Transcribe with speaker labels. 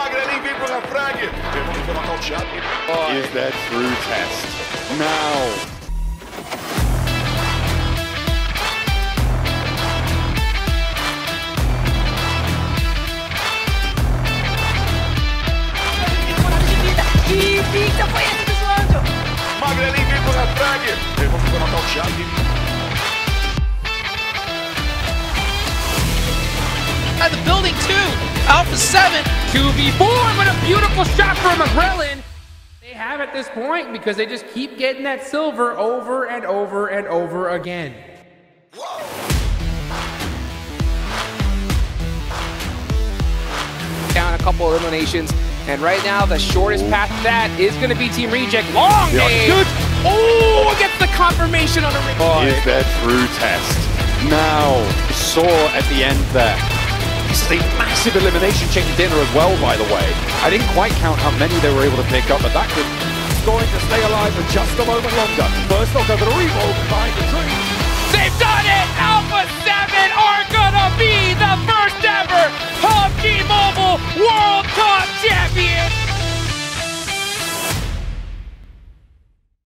Speaker 1: Magrelinho vem pro refrag. Pergunta foi nocauteado.
Speaker 2: Is their true test. Now.
Speaker 3: E fica, foi esse do João.
Speaker 1: Magrelinho vem pro refrag. Pergunta foi nocauteado.
Speaker 4: By the building two, Alpha 7, 2v4, but a beautiful shot from Magrelin. They have at this point because they just keep getting that silver over and over and over again.
Speaker 5: down a couple eliminations. And right now, the shortest path to that is going to be Team Reject. Long
Speaker 2: Yeah,
Speaker 5: game.
Speaker 2: good.
Speaker 5: Oh, gets the confirmation on a ring.
Speaker 2: Is their through test. Now. Saw at the end there. This is a massive elimination chicken dinner as well, by the way. I didn't quite count how many they were able to pick up, but that could scoring to stay alive for just a moment longer. First, go for the revolt behind the tree.